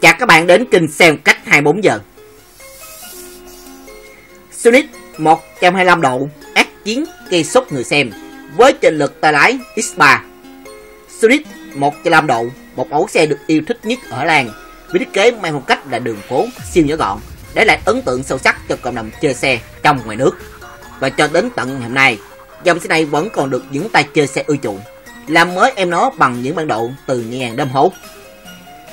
Chào các bạn đến kênh xem cách 24 giờ. Sonic 125 độ ác chiến gây sốc người xem với trình lực tay lái X3 Sonic 125 độ một mẫu xe được yêu thích nhất ở làng với thiết kế mang phong cách là đường phố siêu nhỏ gọn, để lại ấn tượng sâu sắc cho cộng đồng chơi xe trong ngoài nước. Và cho đến tận ngày hôm nay, dòng xe này vẫn còn được những tay chơi xe ưa chuộng, làm mới em nó bằng những bản độ từ nhà hàng đâm hố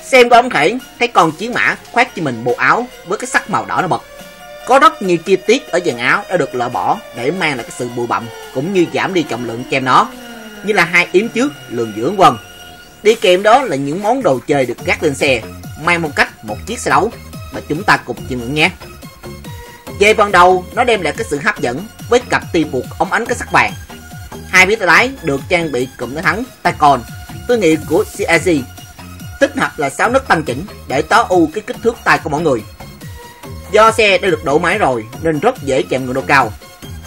xem qua ống thể thấy con chiến mã khoác cho mình bộ áo với cái sắc màu đỏ nó bật. Có rất nhiều chi tiết ở dàn áo đã được loại bỏ để mang lại cái sự bụi bặm cũng như giảm đi trọng lượng cho nó, như là hai yếm trước, lường dưỡng quần. Đi kèm đó là những món đồ chơi được gác lên xe, mang một cách một chiếc xe đấu mà chúng ta cùng chiêm ngưỡng nhé. Về phần đầu, nó đem lại cái sự hấp dẫn với cặp ti buộc ống ánh cái sắc vàng. Hai phía tay lái được trang bị cụm nó thắng tay còn thương hiệu của CIC tích hợp là 6 nấc tăng chỉnh để tối ưu cái kích thước tay của mỗi người. Do xe đã được đổ máy rồi nên rất dễ chạm ngưỡng độ cao.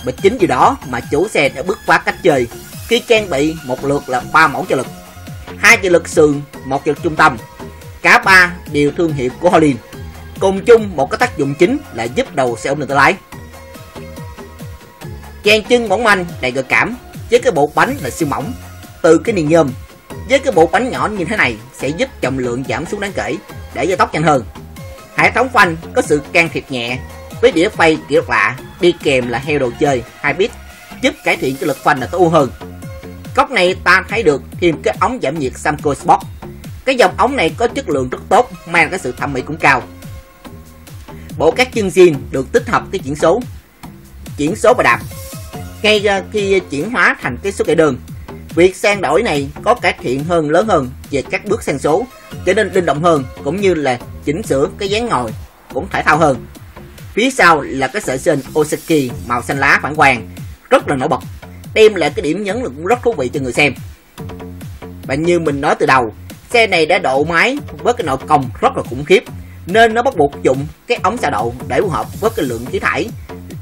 Và chính vì đó mà chủ xe đã bước qua cách chơi, khi trang bị một lượt là ba mẫu trợ lực. Hai trợ lực sườn, một trợ lực trung tâm. Cả ba đều thương hiệu của Holin. Cùng chung một cái tác dụng chính là giúp đầu xe ổn định tay lái. Trang chân mỏng manh, đầy gợi cảm, với cái bộ bánh là siêu mỏng. Từ cái niềng nhôm với cái bộ bánh nhỏ như thế này sẽ giúp trọng lượng giảm xuống đáng kể, để gia tốc nhanh hơn. Hệ thống phanh có sự can thiệp nhẹ, với đĩa phay kiểu lạ, đi kèm là heo đồ chơi, hai bit, giúp cải thiện cho lực phanh là tối ưu hơn. Góc này ta thấy được thêm cái ống giảm nhiệt Samco Sport. Cái dòng ống này có chất lượng rất tốt, mang cái sự thẩm mỹ cũng cao. Bộ các chân zin được tích hợp cái chuyển số. Chuyển số và đạp. Ngay à, khi chuyển hóa thành cái số kẻ đơn việc sang đổi này có cải thiện hơn, lớn hơn về các bước sang số, trở nên linh động hơn, cũng như là chỉnh sửa cái dáng ngồi cũng thể thao hơn. Phía sau là cái sợi sên Osaki màu xanh lá phản quang, rất là nổi bật, đem lại cái điểm nhấn cũng rất thú vị cho người xem. Và như mình nói từ đầu, xe này đã độ máy với cái nội công rất là khủng khiếp, nên nó bắt buộc dụng cái ống xả độ để phù hợp với cái lượng khí thải,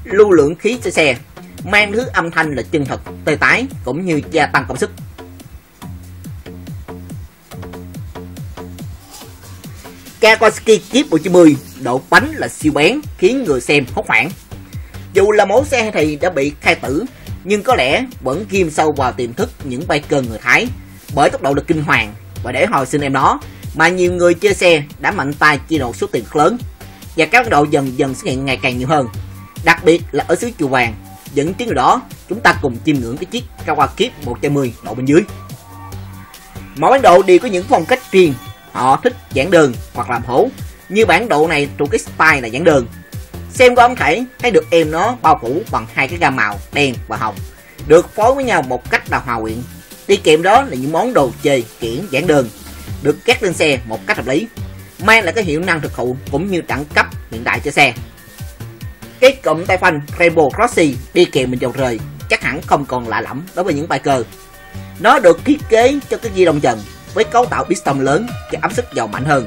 lưu lượng khí cho xe mang thứ âm thanh là chân thật, tê tái, cũng như gia tăng công sức. Kawasaki Jeep 110 độ bánh là siêu bén, khiến người xem hốt hoảng. Dù là mẫu xe thì đã bị khai tử, nhưng có lẽ vẫn ghim sâu vào tiềm thức những biker người Thái bởi tốc độ được kinh hoàng. Và để hồi sinh em nó, mà nhiều người chơi xe đã mạnh tay chi nộp số tiền lớn, và các độ dần dần xuất hiện ngày càng nhiều hơn, đặc biệt là ở xứ chùa vàng dẫn chứng đó, chúng ta cùng chiêm ngưỡng cái chiếc Kawasaki 110 độ bên dưới. Mỗi bản độ đều có những phong cách riêng, họ thích giản đơn hoặc làm hổ. Như bản độ này, thuộc cái style là giản đơn. Xem qua ống thể thấy được em nó bao phủ bằng hai cái gam màu đen và hồng. Được phối với nhau một cách là hòa quyện. Đi kèm đó là những món đồ chơi kiển giản đơn. Được gác lên xe một cách hợp lý. Mang lại cái hiệu năng thực thụ cũng như đẳng cấp hiện đại cho xe cái cụm tay phanh Rainbow Crossy đi kèm bên dầu rời, chắc hẳn không còn lạ lẫm đối với những biker. Nó được thiết kế cho cái ghi đồng trần với cấu tạo piston lớn cho áp suất dầu mạnh hơn.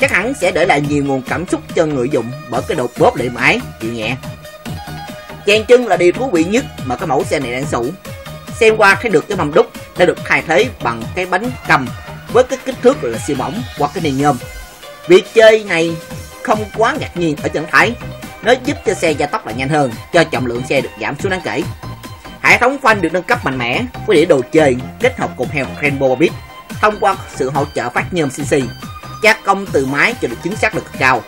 Chắc hẳn sẽ để lại nhiều nguồn cảm xúc cho người dùng bởi cái độ bóp đệm ái chịu nhẹ. Chèn chân là điều thú vị nhất mà cái mẫu xe này đang sủ xem qua thấy được cái mâm đúc đã được thay thế bằng cái bánh cầm với cái kích thước là siêu mỏng hoặc cái nền nhôm. Việc chơi này không quá ngạc nhiên ở trạng thái nó giúp cho xe gia tốc lại nhanh hơn, cho trọng lượng xe được giảm xuống đáng kể. Hệ thống phanh được nâng cấp mạnh mẽ với đĩa đồ chơi, kết hợp cùng heo Rainbow Bit thông qua sự hỗ trợ phát nhôm CC gia công từ máy cho được chính xác được cao.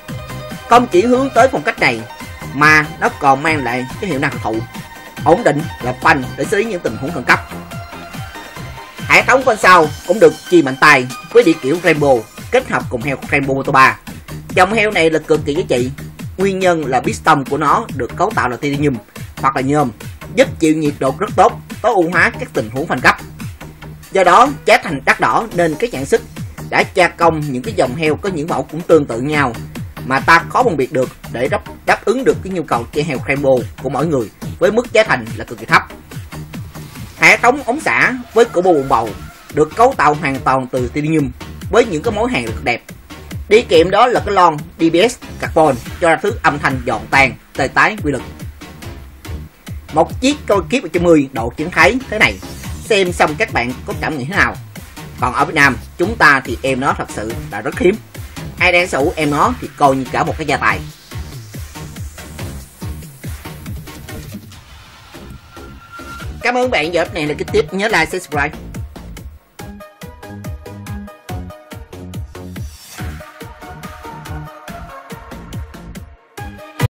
Không chỉ hướng tới phong cách này, mà nó còn mang lại cái hiệu năng thụ. Ổn định và phanh để xử lý những tình huống khẩn cấp. Hệ thống phanh sau cũng được chi mạnh tay với đĩa kiểu Rainbow kết hợp cùng heo Rainbow Moto 3 dòng heo này là cực kỳ giá trị nguyên nhân là piston của nó được cấu tạo là titanium hoặc là nhôm giúp chịu nhiệt độ rất tốt tối ưu hóa các tình huống phanh cấp do đó giá thành đắt đỏ nên các sản sức đã gia công những cái dòng heo có những mẫu cũng tương tự nhau mà ta khó phân biệt được để đáp, đáp ứng được cái nhu cầu chơi heo Crambo của mỗi người với mức giá thành là cực kỳ thấp. Hệ thống ống xả với cổ bô bồn bầu được cấu tạo hoàn toàn từ titanium với những cái mối hàng rất đẹp đi kèm đó là cái lon DBS carbon cho ra thứ âm thanh giòn tan, tê tái quy lực một chiếc coi kiếp 110 độ triển thái thế này. Xem xong các bạn có cảm nghĩ thế nào. Còn ở Việt Nam, chúng ta thì em nó thật sự là rất hiếm. Ai đang sở hữu em nó thì coi như cả một cái gia tài. Cảm ơn bạn, giờ này là cái tiếp, nhớ like, subscribe.